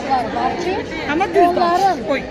Qurumları var ki, Amma düz onların danış. Oy.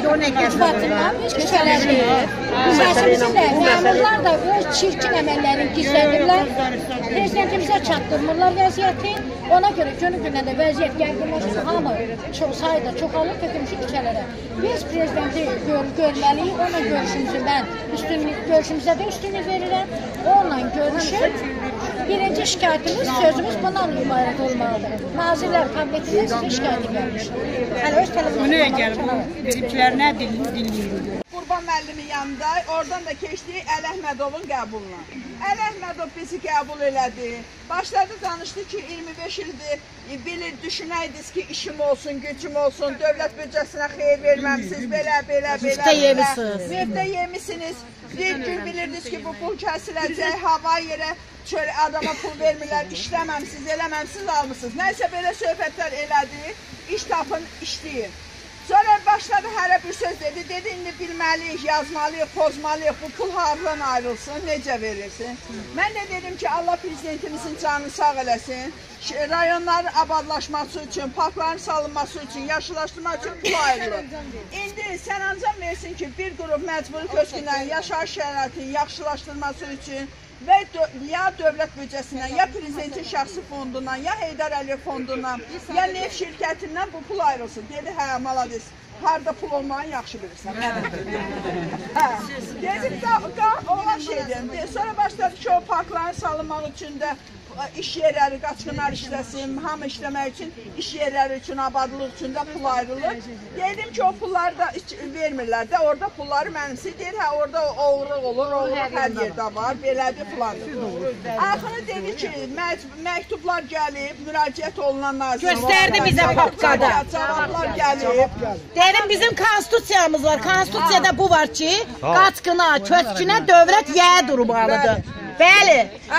Mütbatından biz küçələrdir. Səsimizi də, məmurlar da öz çirkin əməllərini gizlədirlər. Prezidentimizə çatdırmırlar vəziyyəti. Ona görə günü gündən də vəziyyət gərginləşir. Hamı çox sayda çoxalır tökülmüş küçələrə. Biz prezidenti gör, görməliyik. Onunla görüşümüzü mən üstünlük, görüşümüzə də üstünlük verirəm. Onunla görüşüb birinci şikayətimiz, sözümüz bundan ibarət olmalıdır. Nazirlər kabinetindən sizin şikayəti gəlmiş. Hələ öz nəyə telefonuna gəlir? Bu bizimkilər nə dil, dinləyir? Qurban müəllimin yanında, oradan da keçdik Əl Əhmədovun qəbuluna. Əl Əhmədov bizi qəbul elədi. Başladı danışdı ki, 25 ildir e, bilir, düşünəydiniz ki, işim olsun, gücüm olsun, dövlət büdcəsinə xeyir verməmisiz, belə, belə, belə. Müftə yemisiniz. Müftə yemisiniz. Bir gün bilirdiniz ki, bu pul kəsiləcək, hava yerə şöyle adama pul vermirlər, işləməmsiz, eləməmsiz almısınız. Nəysə belə söhbətlər elədi, iş tapın, işləyin. Başladı hərə bir söz dedi. Dedi indi bilməliyik, yazmalıyıq, pozmalıyıq. Bu pul hardan ayrılsın, necə verilsin? Mən də dedim ki, Allah prezidentimizin canını sağ eləsin. Rayonların abadlaşması üçün, parkların salınması üçün, yaşılaşdırmaq üçün pul ayrılır. İndi sən ancaq versin ki, bir qrup məcburi köçkünlərin yaşayış şəraitinin yaxşılaşdırması üçün və dö ya dövlət büdcəsindən, ya prezidentin şəxsi fondundan, ya Heydər Əliyev fondundan, ya neft şirkətindən bu pul ayrılsın. Dedi, hə, malades. Harda pul olmayan yaxşı bilirsən. Hə. Dedim, da, da olan şeydir. De, sonra başladı ki, o parkların salınmaq üçün də iş yerləri, qaçqınlar işləsin, hamı işləmək üçün, iş yerləri üçün, abadlıq üçün də pul ayrılır. Dedim ki, o pulları da vermirlər də, orada pulları mənimsi deyir, hə, orada oğurluq olur, oğurluq hər yerdə var, belədir filandır. Axırı dedi ki, məktublar gəlib, müraciət olunan nazirlər. Göstərdi bizə papkada. Cavablar gəlib. Dedim bizim konstitusiyamız var. Konstitusiyada bu var ki, qaçqına, köçkünə dövlət yə durmalıdır. Bəli,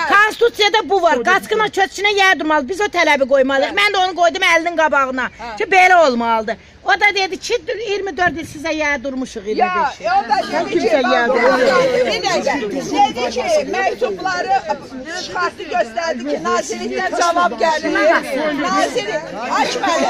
konstitusiyada bu var. Qaçqına, köçkünə yə durmalı. Biz o tələbi qoymalıyıq. Mən də onu qoydum əlinin qabağına ki, belə olmalıdır. O da dedi ki, 24 il sizə yə durmuşuq 25 Ya, il. o da dedi ki, bir dəqiqə, dedi ki, məktubları çıxartdı göstərdi ki, nazirlikdən cavab gəlib. Nazirlik, açmadı.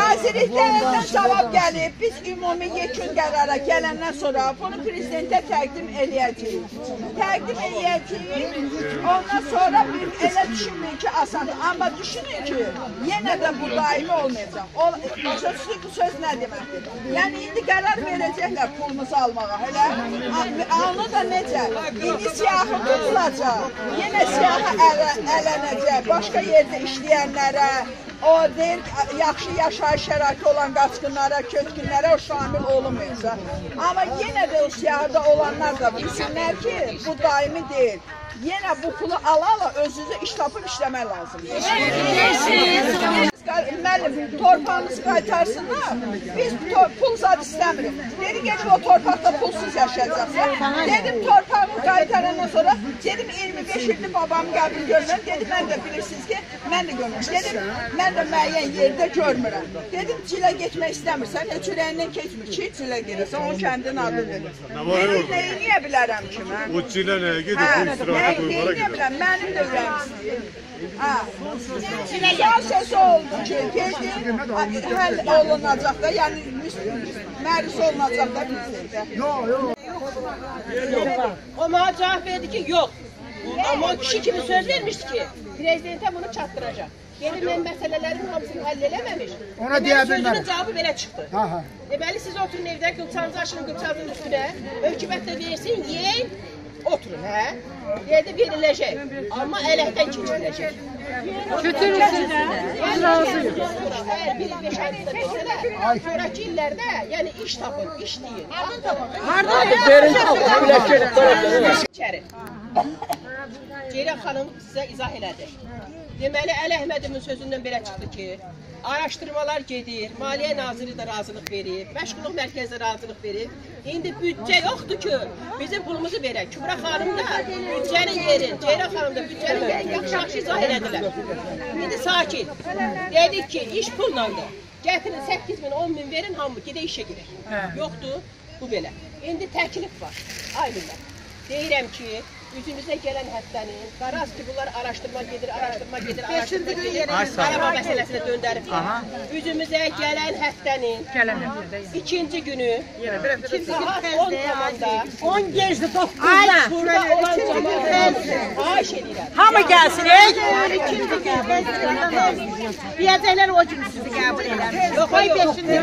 Nazirlikdən cavab gəlib. Biz ümumi yekun qərara gələndən sonra bunu prezidentə təqdim eləyəcəyik. Təqdim eləyəcəyik. Ondan sonra bir elə düşünməyin ki, asandır. Amma düşünün ki, yenə də bu daimi olmayacaq. O, sözlü bu söz nə deməkdir? Yəni indi qərar verəcəklər pulumuzu almağa, elə? A- Onu da necə? İndi siyahı tutulacaq. Yenə siyahı ələ, ələnəcək. Başqa yerdə işləyənlərə, o deyir yaxşı yaşayış şəraiti olan qaçqınlara, köçkünlərə o şamil olunmayacaq. Amma yenə də o siyahıda olanlar da bilsinlər ki, bu daimi deyil. Yenə bu pulu ala-ala özünüzə iş tapıb işləmək lazımdır. Müəllim, torpağımızı qaytarsınlar. Biz pul zad istəmirik. Dedi gedib o torpaqda pulsuz yaşayacaqsın. Dedim torpağımı qaytarandan sonra dedim 25 ildir babamı qəbul görmürəm. Dedim mən də bilirsiniz ki, mən də görmürəm. Dedim mən də müəyyən yerdə görmürəm. Dedim cilə getmək istəmirsən, heç ürəyindən keçmir ki, cilə gedəsən, o kəndin adıdır. Dedim nə edə bilərəm ki mən? O çilə nəyə Hə, gedir? Bu nə istirahət edə gedir. Mənim də ürəyim istəyir. Səsi oldu ki, gedin, həll olunacaq da, yəni məruz olunacaq da prezidentə. O mənə cavab verdi ki, yox. Amma o kişi kimi söz vermişdi ki, prezidentə bunu çatdıracaq. Gedib mən məsələlərin hamısını həll eləməmiş. Ona deyə bilmərəm. Sözünün cavabı belə çıxdı. Ha, ha. Deməli siz oturun evdə qılçanızı aşın qılçanızın üstünə. Hökumət də versin, yeyin, oturun, hə? Yerdə veriləcək. Amma ələkdən keçiriləcək. Götürülsün. Razıyıq. Hər biri beş ayda desələr, sonraki illərdə, yəni iş tapın, işləyin. Hardadır? Verin İçəri. Ceyran xanım sizə izah elədi. Deməli, Əli Əhmədovun sözündən belə çıxdı ki, araşdırmalar gedir, Maliyyə Naziri də razılıq verib, Məşğulluq Mərkəzi də razılıq verib. İndi büdcə yoxdur ki, bizim pulumuzu verək. Kübra xanım da büdcənin yerin, Ceyran xanım da büdcənin yerin yaxşı-yaxşı izah elədilər. İndi sakin. Dedik ki, iş pullandır. Gətirin 8 min, 10 min verin, hamı gedə işə girir. Yoxdur, bu belə. İndi təklif var, aydınlar. Deyirəm ki, üzümüzə gələn həftənin, qaraz ki, bunlar araşdırma gedir, araşdırma gedir, araşdırma gedir, araba məsələsinə döndərib. Üzümüzə gələn həftənin, ikinci günü, saat 10 tamamda, 10 gecdə 9-da. ay burada olan cəmaət, xahiş edirəm. Hamı gəlsin, ey. Deyəcəklər o gün sizi qəbul edər. Yox, ay beşində.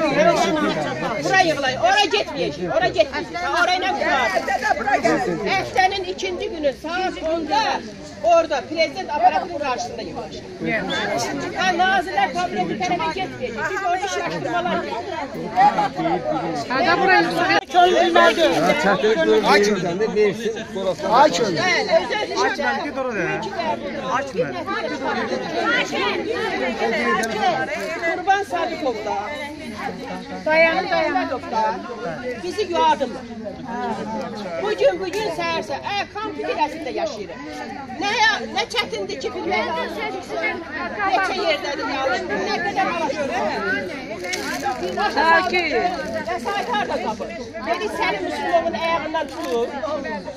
Bura yığılayın, ora getməyəcək, ora getməyəcək. Orayla qurardı. Dədə bura gəl. Həftənin ikinci günü günü saat 10'da orada prezident aparatının karşısındayım. Ha nazırlar kabine bir tane gitmeyecek. Çünkü orada araştırmalar Hadi burayı Köylü nerede? Aç. Aç. Aç belki doğru ya. Aç mı? Kurban Sadikov'da. Sadıkov'da, Dayanı Dayanıkov'da bizi yardımlar. Bugün bugün səhərsə, ə, kompüter əsrində yaşayırıq. Nə, nə çətindir ki, bilmək neçə yerdədir yalnız, nə qədər araşdırır. Sakin. Vəsait harda tapır? Dedi, sənin Müslümovun ayağından tutub,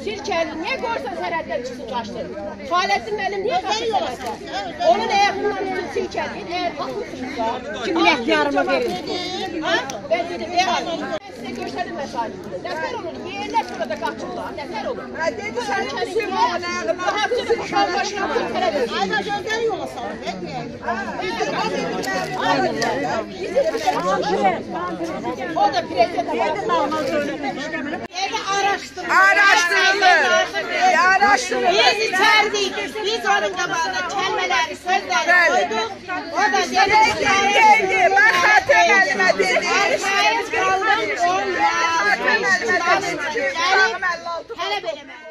Sirkəli, niyə qorsan sərhəddən çıxsın, qaçsın? Xaləddin mənim niyə qaçsın sərhəddən? Onun ayağından tutun Sirkəliyin, əgər tutmuşsa, kim ləhtiyarımı verir? Size gösterdim mesailini. Nefer olur. Yeğenler şurada kaçırlar. Nefer olur. Dedi sen kimsin oğlan? Rahatsızın kardeşine kere verir. Ayda gönder yola sana. O da prensede var. Evde araştırıldı. Araştırıldı. Araşdırılır. Biz içərdik. Biz onun qabağına kəlmələri, sözləri Bəli. qoyduq. O da dedi, Geldi, geldi. Ben Xatə müəllimə dedim. Arxayız qaldım, on Xatə müəllimə dedim ki, uşağım